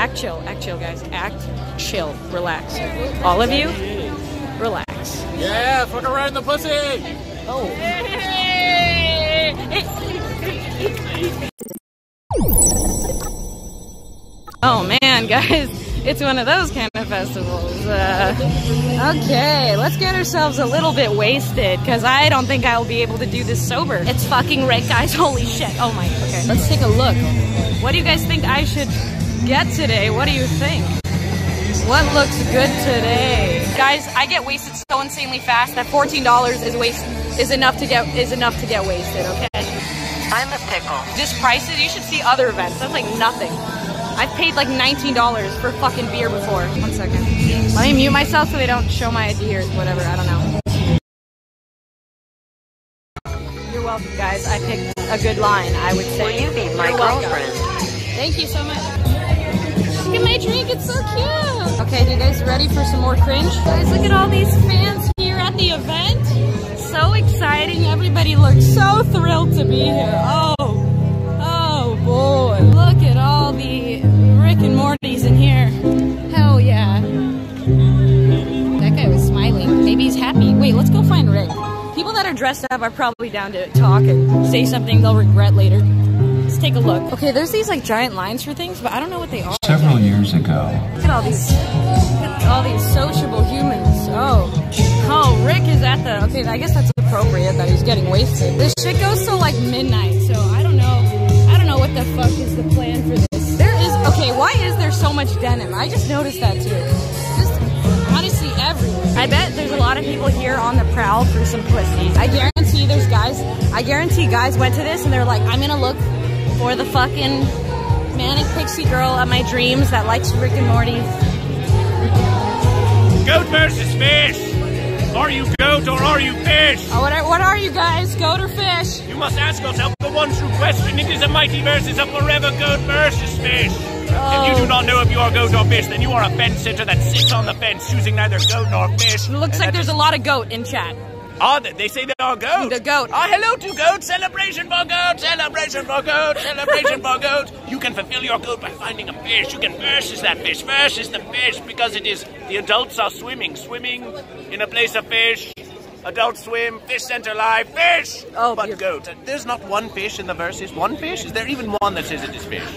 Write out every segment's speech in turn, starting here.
act chill, act chill, guys. Act chill, relax. All of you, relax. Yeah, fuck around in the pussy. Oh. Oh man, guys, it's one of those kind of festivals. Uh, okay, let's get ourselves a little bit wasted, because I don't think I'll be able to do this sober. It's fucking red, guys. Holy shit. Oh my. Okay, let's take a look. What do you guys think I should get today? What do you think? What looks good today? Guys, I get wasted so insanely fast that $14 is waste is enough to get is enough to get wasted, okay? I'm a pickle. Just prices, you should see other events. That's like nothing. I've paid like $19 for fucking beer before. One second. Let me mute myself so they don't show my ID or whatever. I don't know. You're welcome, guys. I picked a good line, I would say. Will you be my You're welcome. girlfriend? Thank you so much. Look at my drink, it's so cute. Okay, you guys ready for some more cringe? Guys, look at all these fans here at the event. So exciting. Everybody looks so thrilled to be here. Oh, oh boy. Look at all the Rick and Morty's in here. Hell yeah. That guy was smiling. Maybe he's happy. Wait, let's go find Rick. People that are dressed up are probably down to talk and say something they'll regret later. Let's take a look. Okay, there's these like giant lines for things, but I don't know what they are. Several years ago, Look at all these, look at all these sociable humans. Oh, oh, Rick is at the. Okay, I guess that's appropriate that he's getting wasted. This shit goes till like midnight, so I don't know. I don't know what the fuck is the plan for this. There is. Okay, why is there so much denim? I just noticed that too. Just honestly everywhere. I bet there's a lot of people here on the prowl for some pussies. I guarantee there's guys. I guarantee guys went to this and they're like, I'm gonna look for the fucking manic pixie girl of my dreams that likes Rick and Morty. Goat versus fish. Are you goat or are you fish? Oh, what, are, what are you guys, goat or fish? You must ask yourself the one true question. It is a mighty versus a forever goat versus fish. If you do oh. not know if you are goat or fish, then you are a fence sitter that sits on the fence, choosing neither goat nor fish. It looks And like there's a lot of goat in chat. Ah, th- they say they are goat. The goat. Ah, hello to goat. Celebration for goat. Celebration for goat. Celebration for goat. You can fulfill your goat by finding a fish. You can versus that fish. Versus the fish because it is the adults are swimming. Swimming in a place of fish. Adults swim. Fish center live. Fish. Oh, but you're- goat. There's not one fish in the verses. One fish. Is there even one that says it is fish?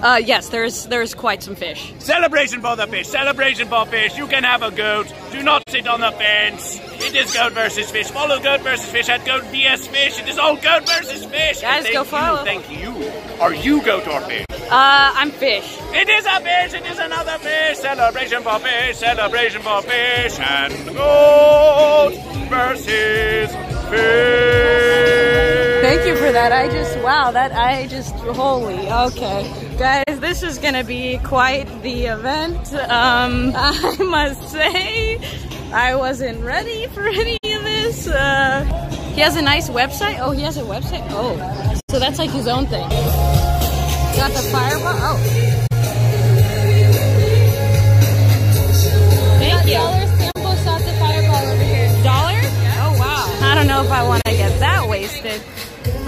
Uh, yes, there's there's quite some fish. Celebration for the fish. Celebration for fish. You can have a goat. Do not sit on the fence. It is goat versus fish. Follow goat versus fish at goat vs fish. It is all goat versus fish. Guys, And go thank follow. You, thank you. Are you goat or fish? Uh, I'm fish. It is a fish. It is another fish. Celebration for fish. Celebration for fish. And goat versus fish. Thank you for that. I just wow, that I just holy. Okay, guys, this is gonna be quite the event. Um, I must say, I wasn't ready for any of this. Uh, he has a nice website. Oh, he has a website. Oh, so that's like his own thing. Got the fireball. Oh. Thank you. sample shots of fireball over here. Dollar? Oh wow. I don't know if I want to get that wasted.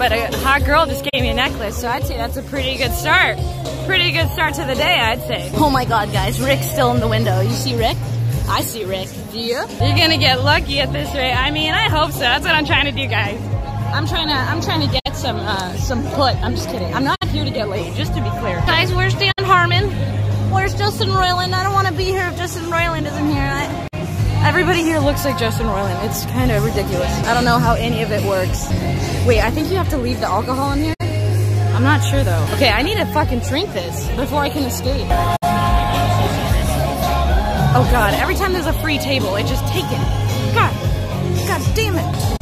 But a hot girl just gave me a necklace, so I'd say that's a pretty good start. Pretty good start to the day, I'd say. Oh my god, guys, Rick's still in the window. You see Rick? I see Rick. Do you? You're gonna get lucky at this rate. I mean, I hope so. That's what I'm trying to do, guys. I'm trying to I'm trying to get some uh, some put. I'm just kidding. I'm not here to get laid, just to be clear. Guys, where's Dan Harmon? Where's Justin Roiland? I don't want to be here if Justin Roiland isn't here. Everybody here looks like Justin Roiland. It's kind of ridiculous. I don't know how any of it works. Wait, I think you have to leave the alcohol in here? I'm not sure though. Okay, I need to fucking drink this before I can escape. Oh god, every time there's a free table, I just take it. God, god damn it.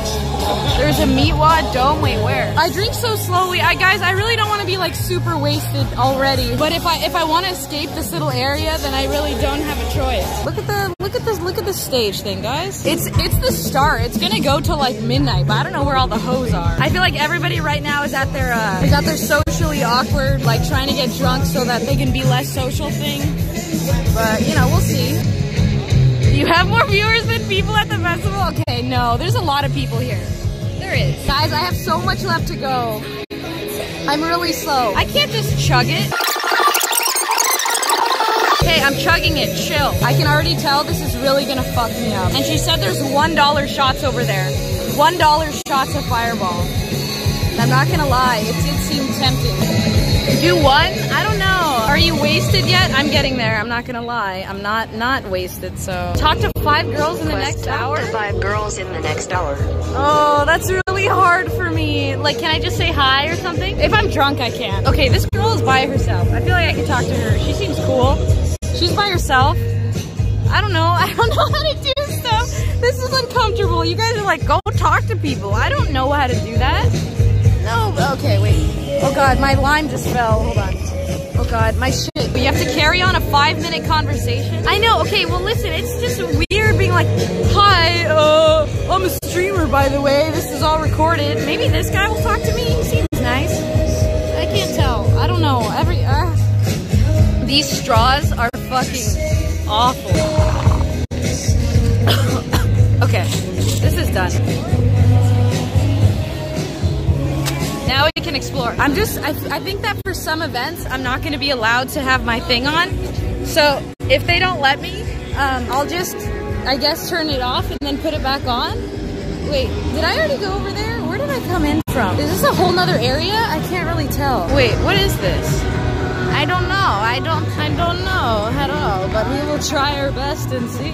There's a Meatwad dome. Wait, where? I drink so slowly. I guys, I really don't want to be like super wasted already. But if I if I want to escape this little area, then I really don't have a choice. Look at the look at this look at the stage thing, guys. It's it's the start. It's gonna go till like midnight, but I don't know where all the hoes are. I feel like everybody right now is at their uh, is at their socially awkward, like trying to get drunk so that they can be less social thing. But you know, we'll see. You have more viewers than people at the festival? Okay, no, there's a lot of people here. There is. Guys, I have so much left to go. I'm really slow. I can't just chug it. Okay, I'm chugging it, chill. I can already tell this is really gonna fuck me up. And she said there's $1 shots over there. $1 shots of Fireball. And I'm not gonna lie, it did seem tempting. Do one? I don't know. Are you wasted yet? I'm getting there. I'm not gonna lie. I'm not not wasted. So talk to five girls in the next hour. Five girls in the next hour. Oh, that's really hard for me. Like, can I just say hi or something? If I'm drunk, I can. Okay, this girl is by herself. I feel like I can talk to her. She seems cool. She's by herself. I don't know. I don't know how to do stuff. This is uncomfortable. You guys are like, go talk to people. I don't know how to do that. No, okay, wait. Oh God, my lime just fell. Hold on. God, my shit. You have to carry on a five minute conversation? I know, okay, well listen, it's just weird being like, hi, uh, I'm a streamer by the way, this is all recorded. Maybe this guy will talk to me, he seems nice. I can't tell, I don't know, every, uh, these straws are fucking awful. okay, this is done. Now we can explore. I'm just, I, I think that for some events, I'm not going to be allowed to have my thing on. So if they don't let me, um, I'll just, I guess, turn it off and then put it back on. Wait, did I already go over there? Where did I come in from? Is this a whole nother area? I can't really tell. Wait, what is this? I don't know. I don't, I don't know at all, but we will try our best and see.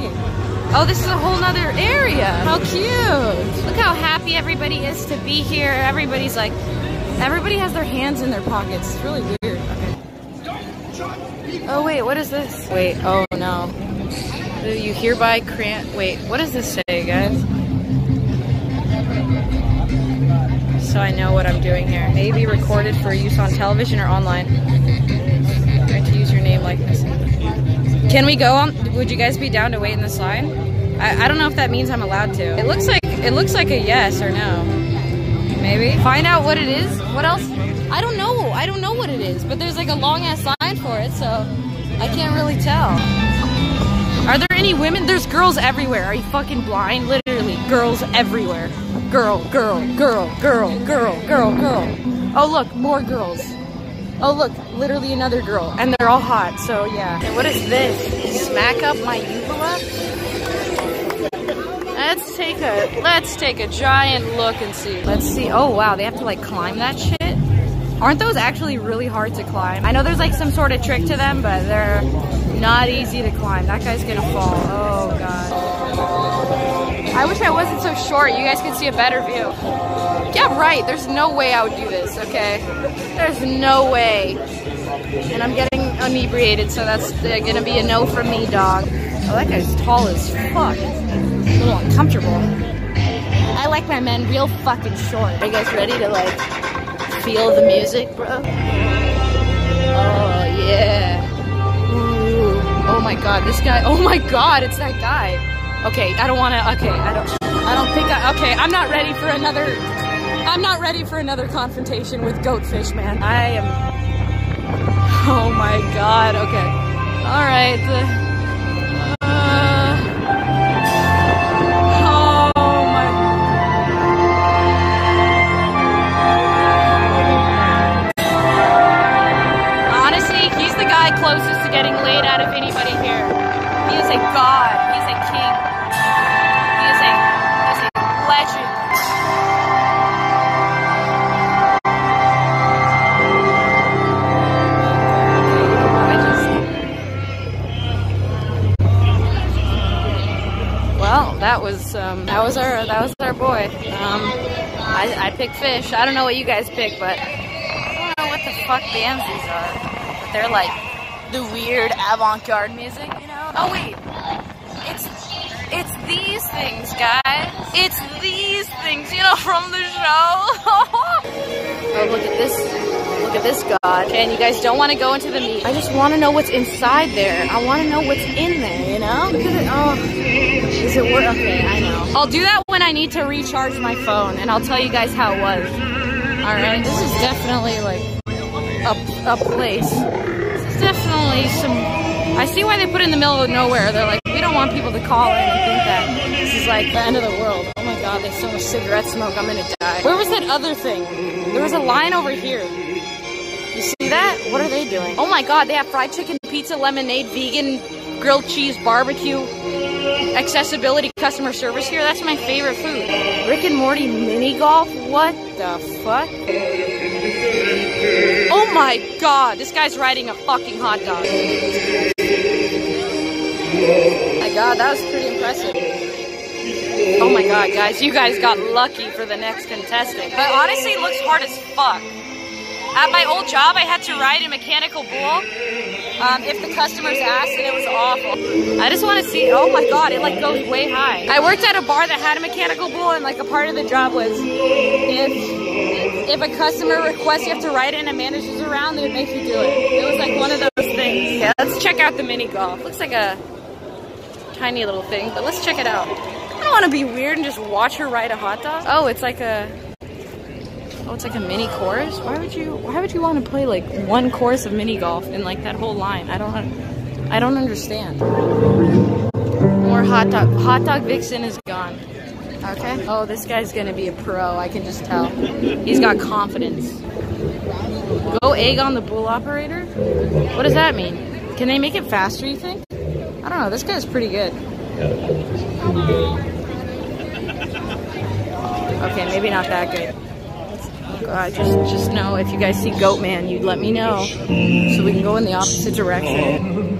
Oh, this is a whole nother area. How cute. Look how happy everybody is to be here. Everybody's like, everybody has their hands in their pockets. It's really weird. Okay. Oh, wait, what is this? Wait, oh no. Do you hereby grant, wait, what does this say, guys? So I know what I'm doing here. May be recorded for use on television or online. To use your name likeness. Can we go on? Would you guys be down to wait in this line? I, I don't know if that means I'm allowed to. It looks like it looks like a yes or no. Maybe. Find out what it is. What else? I don't know. I don't know what it is. But there's like a long ass sign for it, so I can't really tell. Are there any women? There's girls everywhere. Are you fucking blind? Literally, girls everywhere. Girl, girl, girl, girl, girl, girl, girl. Oh look, more girls. Oh look, literally another girl, and they're all hot. So yeah. And what is this? Smack up my uvula? Let's take a let's take a giant look and see. Let's see. Oh wow, they have to like climb that shit. Aren't those actually really hard to climb? I know there's like some sort of trick to them, but they're not easy to climb. That guy's gonna fall. Oh god. I wish I wasn't so short. You guys could see a better view. Yeah, right. There's no way I would do this, okay? There's no way. And I'm getting inebriated, so that's uh, gonna be a no from me, dog. Oh, that guy's tall as fuck. A little uncomfortable. I like my men real fucking short. Are you guys ready to like feel the music, bro? Oh yeah. Ooh. Oh my god, this guy. Oh my god, it's that guy. Okay, I don't want to. Okay, I don't. I don't think I. Okay, I'm not ready for another. I'm not ready for another confrontation with Goatfish, man. I am. Oh my god. Okay. All right. Uh, that was um, that was our that was our boy. Um, I, I picked fish. I don't know what you guys pick, but I don't know what the fuck these are. But they're like the weird avant-garde music, you know? Oh wait, it's it's these things, guys. It's these things, you know, from the show. oh, look at this. Look at this god. And you guys don't want to go into the meat. I just want to know what's inside there. I want to know what's in there, you know? Look at it. Oh, it worth? Okay, I know. I'll do that when I need to recharge my phone, and I'll tell you guys how it was. All right, this is definitely like a, a place. This is definitely some. I see why they put it in the middle of nowhere. They're like, we don't want people to call in and think that this is like the end of the world. Oh my god, there's so much cigarette smoke. I'm gonna die. Where was that other thing? There was a line over here. You see that? What are they doing? Oh my god, they have fried chicken pizza, lemonade, vegan, grilled cheese, barbecue, accessibility, customer service here. That's my favorite food. Rick and Morty mini golf? What the fuck? Oh my god, this guy's riding a fucking hot dog. my god, that was pretty impressive. Oh my god, guys, you guys got lucky for the next contestant. But honestly, it looks hard as fuck. At my old job, I had to ride a mechanical bull um, if the customers asked, and it was awful. I just want to see, oh my god, it like goes way high. I worked at a bar that had a mechanical bull, and like a part of the job was if if a customer requests you have to ride it and a manager's around, they would make you do it. It was like one of those things. Yeah, let's check out the mini golf. Looks like a tiny little thing, but let's check it out. I don't want to be weird and just watch her ride a hot dog. Oh, it's like a Oh, it's like a mini course. Why would you? Why would you want to play like one course of mini golf in like that whole line? I don't. I don't understand. More hot dog. Hot dog Vixen is gone. Okay. Oh, this guy's gonna be a pro. I can just tell. He's got confidence. Go egg on the bull operator. What does that mean? Can they make it faster? You think? I don't know. This guy's pretty good. Okay, maybe not that good. God, just just know if you guys see Goat Man, you'd let me know so we can go in the opposite direction.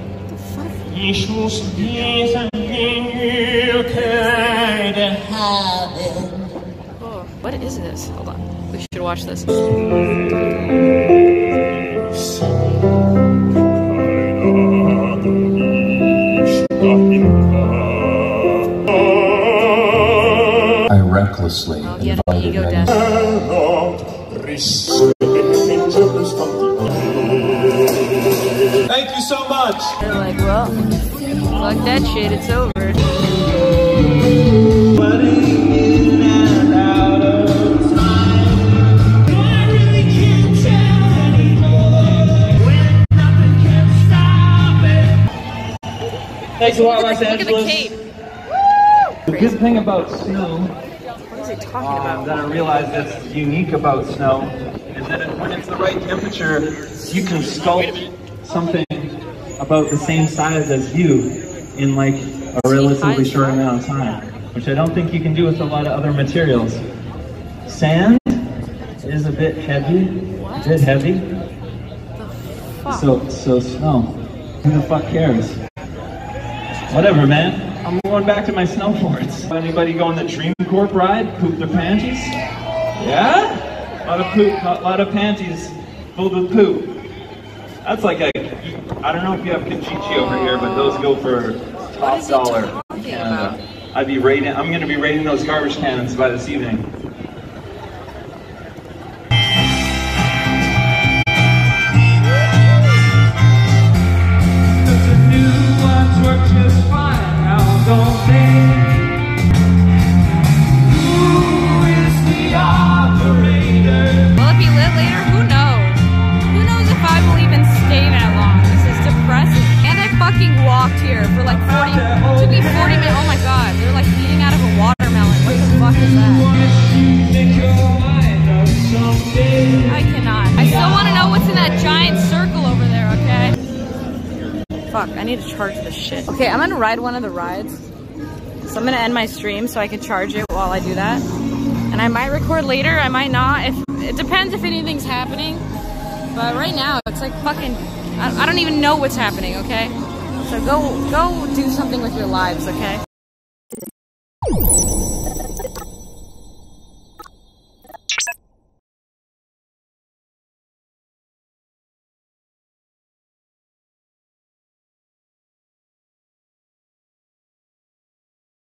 Oh, what is this? Hold on, we should watch this. I recklessly Oh, he had an invited ego. Thank you so much. They're like, well, fuck that shit, it's over. Thanks a lot, Los Look at the Angeles. cape. The good thing about snow What is he talking um, about? that I realized that's unique about snow is that it, when it's the right temperature, you can sculpt something about the same size as you in like a relatively short amount of time, which I don't think you can do with a lot of other materials. Sand is a bit heavy, a bit heavy. Fuck. So, so snow. Who the fuck cares? Whatever, man. I'm going back to my snow forts. Anybody going the Dream Corp ride? Poop their panties? Yeah? A lot of poop, a lot of panties filled with poop. That's like a, I don't know if you have Kijiji over here, but those go for top dollar Canada. Uh, I'd be raiding, I'm gonna be raiding those garbage cans by this evening. Walked here for like 40, took me 40 minutes. Oh my god, they're like eating out of a watermelon. What the fuck is that? I cannot. I still want to know what's in that giant circle over there, okay? Fuck, I need to charge this shit. Okay, I'm gonna ride one of the rides. So I'm gonna end my stream so I can charge it while I do that. And I might record later, I might not. If It depends if anything's happening. But right now, it's like fucking, I, I don't even know what's happening, okay? So go go do something with your lives, okay?